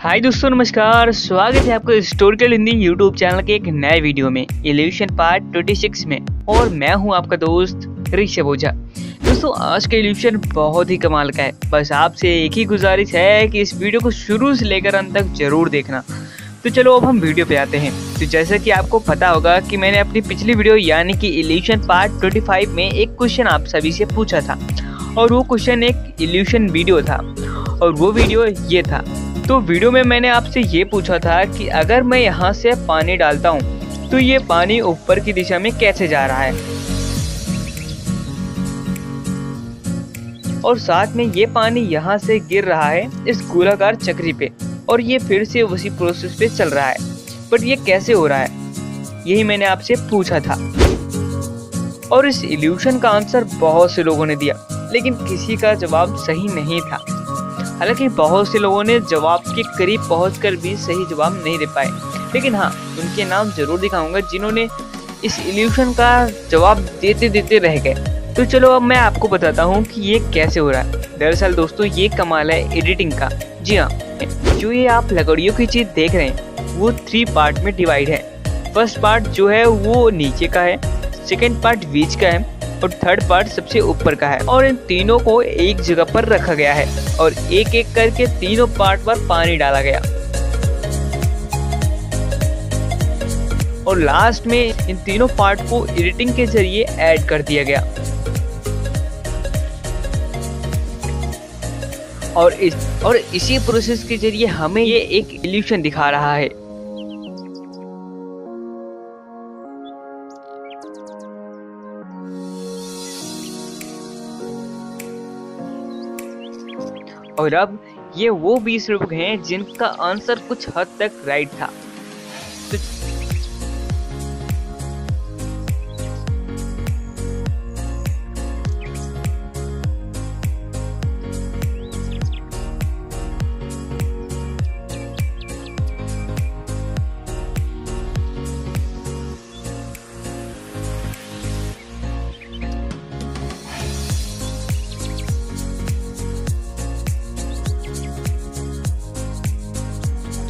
हाय दोस्तों, नमस्कार। स्वागत है आपका हिस्टोरिकल हिंदी यूट्यूब चैनल के एक नए वीडियो में इल्यूशन पार्ट 26 में। और मैं हूँ आपका दोस्त ऋषभ ओझा। दोस्तों, आज का इल्यूशन बहुत ही कमाल का है। बस आपसे एक ही गुजारिश है कि इस वीडियो को शुरू से लेकर अंत तक ज़रूर देखना। तो चलो अब हम वीडियो पे आते हैं। तो जैसा कि आपको पता होगा कि मैंने अपनी पिछली वीडियो यानी कि इल्यूशन पार्ट 25 में एक क्वेश्चन आप सभी से पूछा था। और वो क्वेश्चन एक इल्यूशन वीडियो था। और वो वीडियो ये था। तो वीडियो में मैंने आपसे ये पूछा था कि अगर मैं यहाँ से पानी डालता हूँ तो ये पानी ऊपर की दिशा में कैसे जा रहा है? और साथ में ये पानी यहाँ से गिर रहा है इस गोलाकार चक्री पे, और ये फिर से उसी प्रोसेस पे चल रहा है। बट ये कैसे हो रहा है? यही मैंने आपसे पूछा था। और इस इल्यूशन का आंसर बहुत से लोगों ने दिया, लेकिन किसी का जवाब सही नहीं था। हालाँकि बहुत से लोगों ने जवाब के करीब पहुंचकर भी सही जवाब नहीं दे पाए। लेकिन हाँ उनके नाम ज़रूर दिखाऊँगा जिन्होंने इस इल्यूशन का जवाब देते देते रह गए। तो चलो अब मैं आपको बताता हूँ कि ये कैसे हो रहा है। दरअसल दोस्तों, ये कमाल है एडिटिंग का। जी हाँ जो ये आप लकड़ियों की चीज़ देख रहे हैं, वो थ्री पार्ट में डिवाइड है। फ़र्स्ट पार्ट जो है, वो नीचे का है। सेकेंड पार्ट बीच का है। और थर्ड पार्ट सबसे ऊपर का है। और इन तीनों को एक जगह पर रखा गया है और एक एक करके तीनों पार्ट पर पानी डाला गया। और लास्ट में इन तीनों पार्ट को एडिटिंग के ज़रिए ऐड कर दिया गया। और इस, और इसी प्रोसेस के ज़रिए हमें ये एक इल्यूशन दिखा रहा है। और अब ये वो बीस लोग हैं जिनका आंसर कुछ हद तक राइट था। तो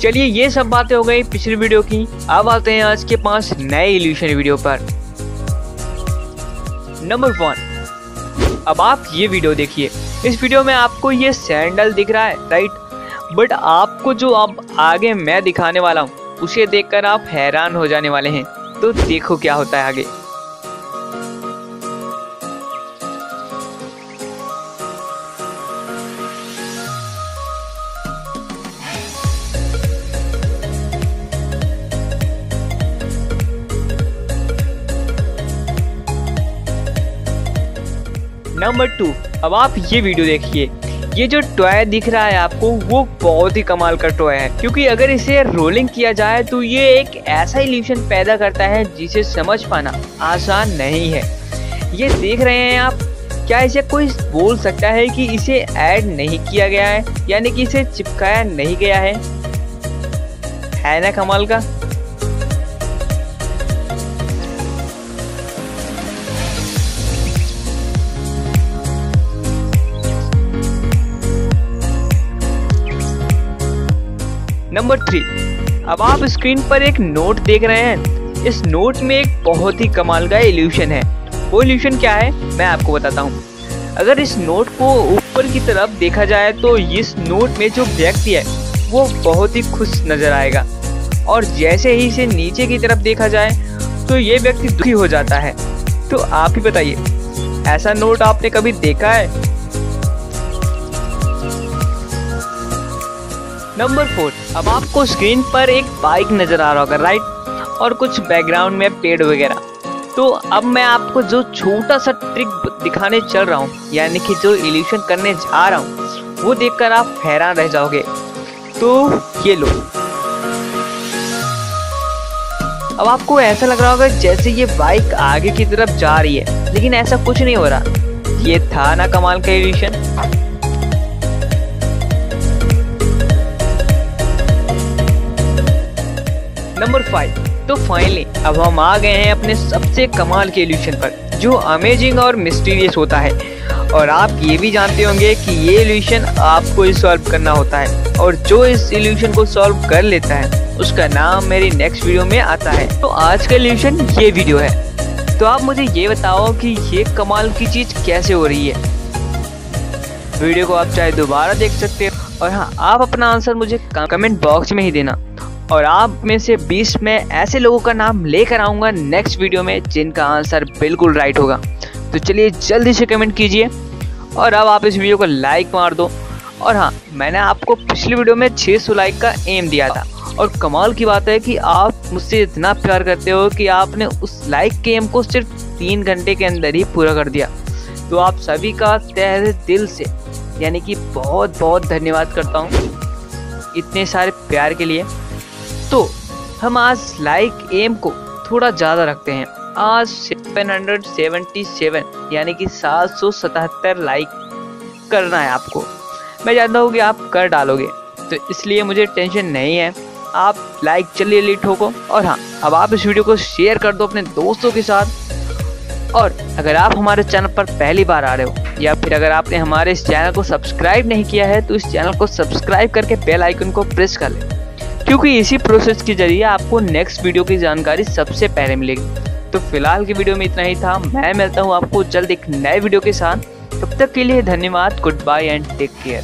चलिए ये सब बातें हो गई पिछली वीडियो की। अब आते हैं आज के पाँच नए इल्यूशन वीडियो पर। नंबर वन अब आप ये वीडियो देखिए। इस वीडियो में आपको ये सैंडल दिख रहा है राइट बट आपको जो अब आगे मैं दिखाने वाला हूँ, उसे देखकर आप हैरान हो जाने वाले हैं। तो देखो क्या होता है आगे। नंबर टू, अब आप ये वीडियो देखिए। ये जो टॉय दिख रहा है आपको, वो बहुत ही कमाल का टॉय है। क्योंकि अगर इसे रोलिंग किया जाए तो ये एक ऐसा इल्यूशन पैदा करता है, जिसे समझ पाना आसान नहीं है। ये देख रहे हैं आप, क्या इसे कोई बोल सकता है कि इसे ऐड नहीं किया गया है, यानी कि इसे चिपकाया नहीं गया है? है ना कमाल का? नंबर थ्री अब आप स्क्रीन पर एक नोट देख रहे हैं। इस नोट में एक बहुत ही कमाल का एल्यूशन है। वो एल्यूशन क्या है? मैं आपको बताता हूँ। अगर इस नोट को ऊपर की तरफ़ देखा जाए तो इस नोट में जो व्यक्ति है, वो बहुत ही खुश नज़र आएगा। और जैसे ही इसे नीचे की तरफ़ देखा जाए तो ये व्यक्ति दुखी हो जाता है। तो आप ही बताइए, ऐसा नोट आपने कभी देखा है? नंबर फोर अब आपको स्क्रीन पर एक बाइक नज़र आ रहा होगा राइट और कुछ बैकग्राउंड में पेड़ वगैरह। तो अब मैं आपको जो छोटा सा ट्रिक दिखाने चल रहा हूँ, यानी कि जो इल्यूशन करने जा रहा हूँ, वो देखकर आप हैरान रह जाओगे। तो ये लो। अब आपको ऐसा लग रहा होगा जैसे ये बाइक आगे की तरफ़ जा रही है, लेकिन ऐसा कुछ नहीं हो रहा। ये था ना कमाल का इल्यूशन नंबर फाइव तो फाइनली अब हम आ गए हैं अपने सबसे कमाल के इल्यूशन पर, जो अमेजिंग और मिस्टीरियस होता है। और आप ये भी जानते होंगे कि ये इल्यूशन आपको ही सॉल्व करना होता है। और जो इस इल्यूशन को सॉल्व कर लेता है, उसका नाम मेरी नेक्स्ट वीडियो में आता है। तो आज का इल्यूशन ये वीडियो है। तो आप मुझे ये बताओ कि ये कमाल की चीज़ कैसे हो रही है? वीडियो को आप चाहे दोबारा देख सकते हो। और हाँ आप अपना आंसर मुझे कमेंट बॉक्स में ही देना। और आप में से 20 में ऐसे लोगों का नाम लेकर आऊँगा नेक्स्ट वीडियो में, जिनका आंसर बिल्कुल राइट होगा। तो चलिए जल्दी से कमेंट कीजिए और अब आप इस वीडियो को लाइक मार दो। और हाँ मैंने आपको पिछली वीडियो में 600 लाइक का एम दिया था। और कमाल की बात है कि आप मुझसे इतना प्यार करते हो कि आपने उस लाइक के एम को सिर्फ़ तीन घंटे के अंदर ही पूरा कर दिया। तो आप सभी का तह दिल से, यानी कि बहुत बहुत धन्यवाद करता हूँ। इतने सारे प्यार के लिए। तो हम आज लाइक एम को थोड़ा ज़्यादा रखते हैं। आज 777 यानी कि 777 लाइक करना है आपको। मैं जानता हूँ कि आप कर डालोगे तो इसलिए मुझे टेंशन नहीं है। आप लाइक चलिए जल्दी ठोको और हाँ अब आप इस वीडियो को शेयर कर दो अपने दोस्तों के साथ। और अगर आप हमारे चैनल पर पहली बार आ रहे हो, या फिर अगर आपने हमारे इस चैनल को सब्सक्राइब नहीं किया है तो इस चैनल को सब्सक्राइब करके बेल आइकन को प्रेस कर लें। क्योंकि इसी प्रोसेस के ज़रिए आपको नेक्स्ट वीडियो की जानकारी सबसे पहले मिलेगी। तो फ़िलहाल की वीडियो में इतना ही था। मैं मिलता हूँ आपको जल्द एक नए वीडियो के साथ। तब तक के लिए धन्यवाद। Goodbye and take care